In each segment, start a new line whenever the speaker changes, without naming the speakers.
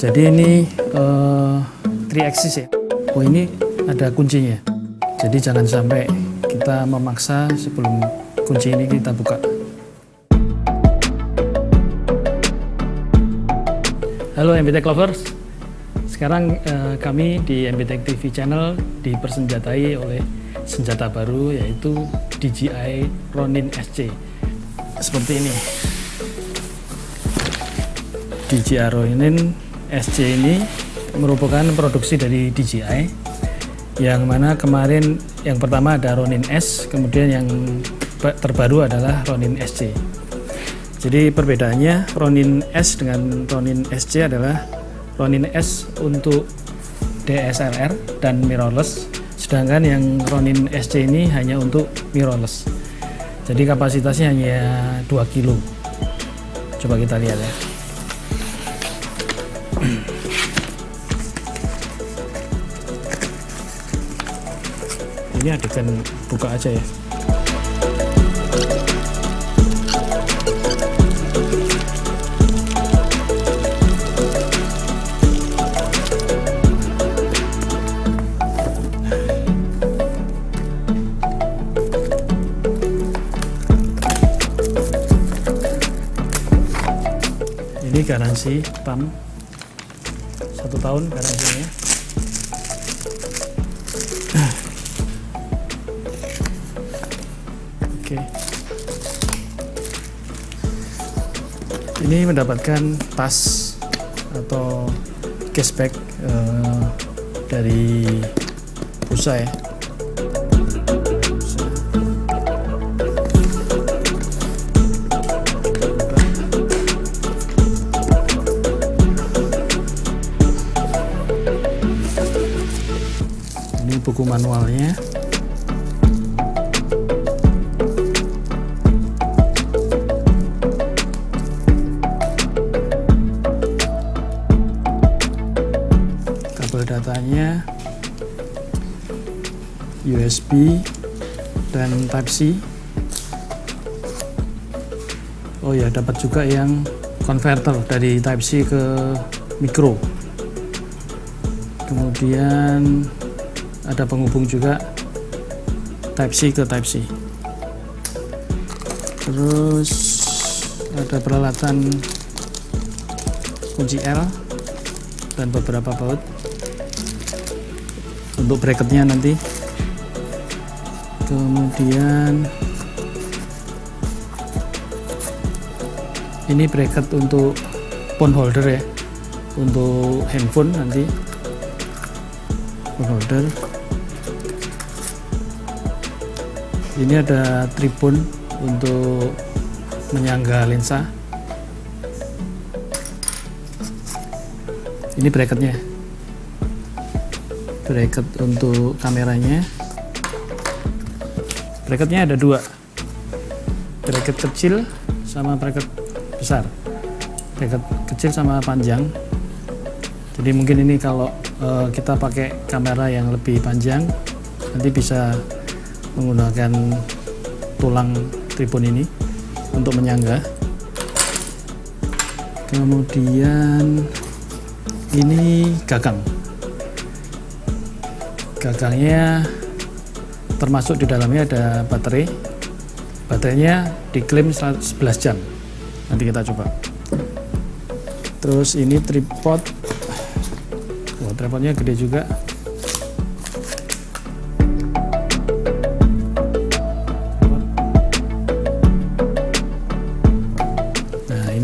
Jadi ini uh, three axis ya. Oh ini ada kuncinya. Jadi jangan sampai kita memaksa sebelum kunci ini kita buka. Halo MBTech Lovers. Sekarang uh, kami di MBTech TV channel dipersenjatai oleh senjata baru yaitu DJI Ronin SC. Seperti ini. DJI Ronin SC ini merupakan produksi dari DJI yang mana kemarin yang pertama ada Ronin S kemudian yang terbaru adalah Ronin SC jadi perbedaannya Ronin S dengan Ronin SC adalah Ronin S untuk DSLR dan mirrorless sedangkan yang Ronin SC ini hanya untuk mirrorless. Jadi kapasitasnya hanya 2 kilo. Coba kita lihat ya ini adegan buka aja ya. Ini garansi PAM satu tahun garansinya oke. Ini mendapatkan tas atau cashback uh, dari busa ya buku manualnya. Kabel datanya USB dan Type C. Oh ya dapat juga yang converter dari Type C ke micro kemudian ada penghubung juga. Type C ke Type C. Terus ada peralatan kunci L dan beberapa baut. Untuk bracketnya nanti. Kemudian ini bracket untuk phone holder ya. Untuk handphone nanti. Phone holder ini ada tripod untuk menyangga lensa. Ini bracketnya. Bracket untuk kameranya. Bracketnya ada dua. Bracket kecil sama bracket besar. Bracket kecil sama panjang. Jadi mungkin ini kalau uh, kita pakai kamera yang lebih panjang nanti bisa menggunakan tulang tripod ini untuk menyangga kemudian ini gagang. Gagangnya termasuk di dalamnya ada baterai. Baterainya diklaim 11 jam. Nanti kita coba. Terus ini tripod. Oh, tripodnya gede juga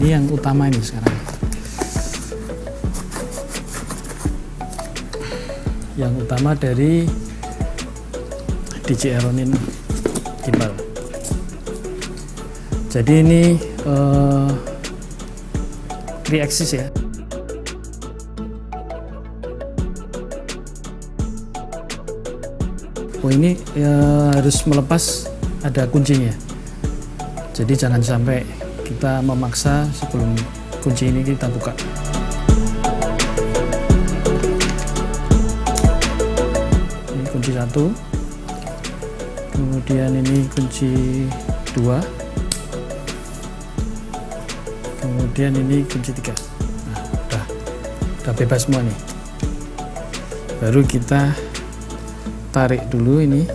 ini yang utama ini sekarang. Yang utama dari DJI Ronin gimbal. Jadi ini uh, axis ya. Oh ini ya, harus melepas ada kuncinya. Jadi jangan sampai kita memaksa sebelum kunci ini kita buka. Ini kunci satu. Kemudian ini kunci dua. Kemudian ini kunci tiga. Nah udah. Udah bebas semua nih. Baru kita tarik dulu ini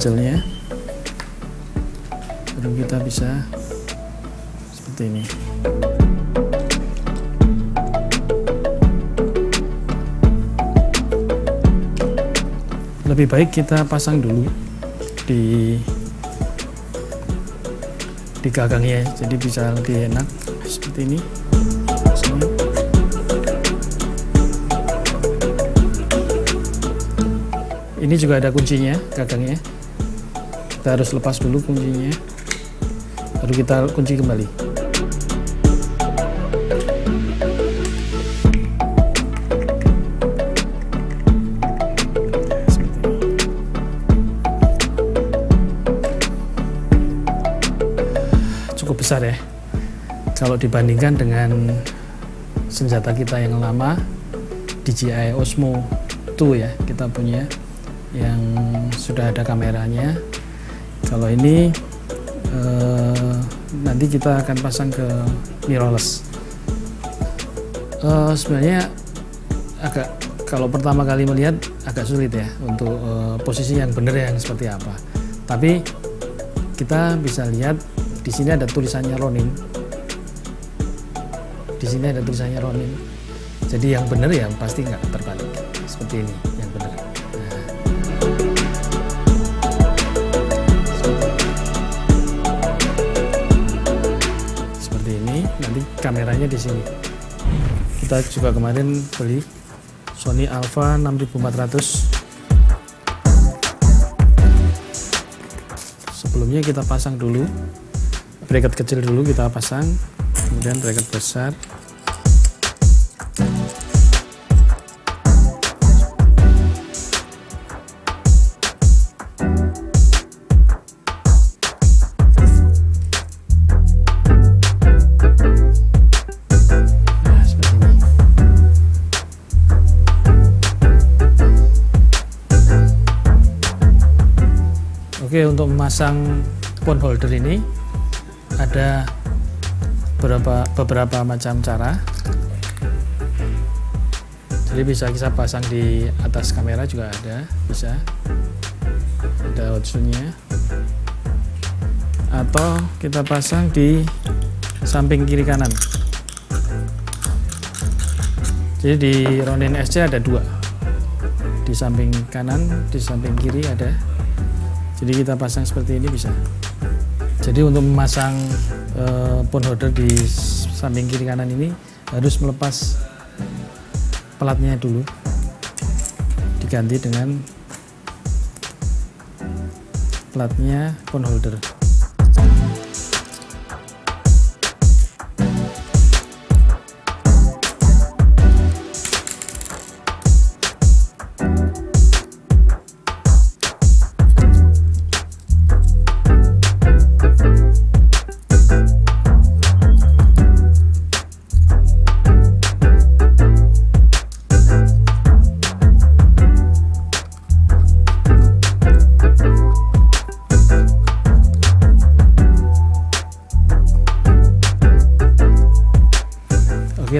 ganjelnya baru kita bisa seperti ini. Lebih baik kita pasang dulu di di gagangnya jadi bisa lebih enak. Seperti ini. Ini juga ada kuncinya gagangnya kita harus lepas dulu kuncinya. Baru kita kunci kembali. Besar ya. Kalau dibandingkan dengan senjata kita yang lama DJI Osmo 2 ya kita punya yang sudah ada kameranya kalau ini eh, nanti kita akan pasang ke mirrorless. Eh, sebenarnya agak kalau pertama kali melihat agak sulit ya untuk eh, posisi yang benar yang seperti apa. Tapi kita bisa lihat di sini ada tulisannya Ronin. Di sini ada tulisannya Ronin. Jadi yang benar ya pasti nggak terbalik seperti ini kameranya di sini. Kita juga kemarin beli Sony Alpha 6400 sebelumnya kita pasang dulu. Bracket kecil dulu kita pasang. Kemudian bracket besar Oke untuk memasang phone holder ini ada beberapa beberapa macam cara. Jadi bisa kita pasang di atas kamera juga ada bisa. Ada outsournya atau kita pasang di samping kiri kanan. Jadi di Ronin SC ada dua. Di samping kanan di samping kiri ada jadi kita pasang seperti ini bisa. Jadi untuk memasang uh, phone holder di samping kiri kanan ini harus melepas pelatnya dulu. Diganti dengan platnya phone holder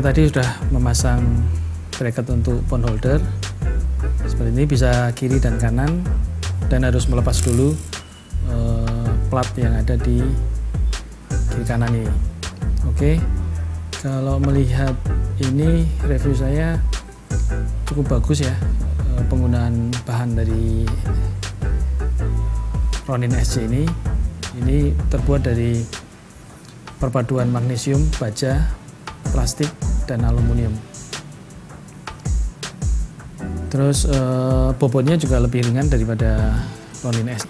Oke tadi sudah memasang bracket untuk phone holder seperti ini bisa kiri dan kanan dan harus melepas dulu uh, plat yang ada di kiri kanan ini. Oke kalau melihat ini review saya cukup bagus ya uh, penggunaan bahan dari Ronin SC ini. Ini terbuat dari perpaduan magnesium baja plastik dan aluminium. Terus eh, bobotnya juga lebih ringan daripada Ronin S.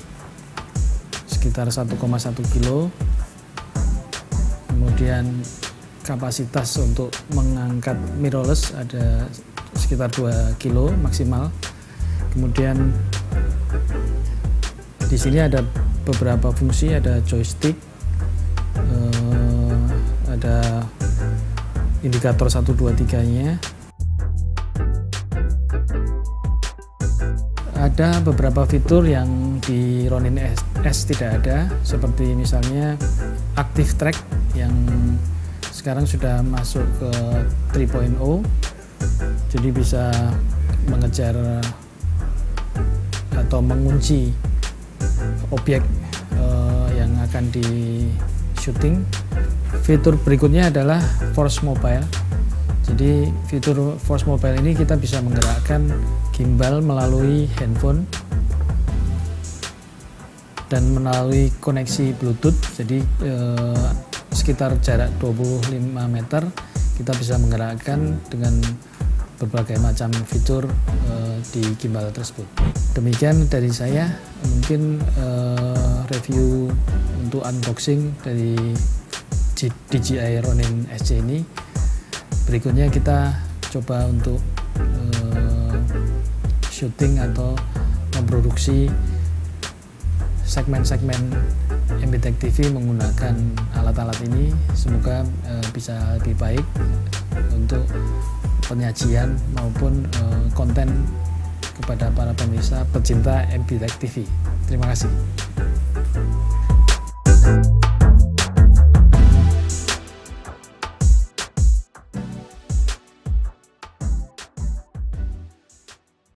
Sekitar 1,1 kilo. Kemudian kapasitas untuk mengangkat mirrorless ada sekitar 2 kilo maksimal. Kemudian di sini ada beberapa fungsi ada joystick eh, ada indikator 1 2 3 nya ada beberapa fitur yang di Ronin S, S tidak ada seperti misalnya active track yang sekarang sudah masuk ke 3.0 jadi bisa mengejar atau mengunci objek uh, yang akan di shooting fitur berikutnya adalah force mobile. Jadi fitur force mobile ini kita bisa menggerakkan gimbal melalui handphone dan melalui koneksi bluetooth. Jadi eh, sekitar jarak 25 meter kita bisa menggerakkan dengan berbagai macam fitur eh, di gimbal tersebut. Demikian dari saya. Mungkin eh, review untuk unboxing dari DJI Ronin SC ini berikutnya kita coba untuk uh, syuting atau memproduksi segmen-segmen MBTech TV menggunakan alat-alat ini semoga uh, bisa lebih baik untuk penyajian maupun uh, konten kepada para pemirsa pecinta MBTech TV. Terima kasih.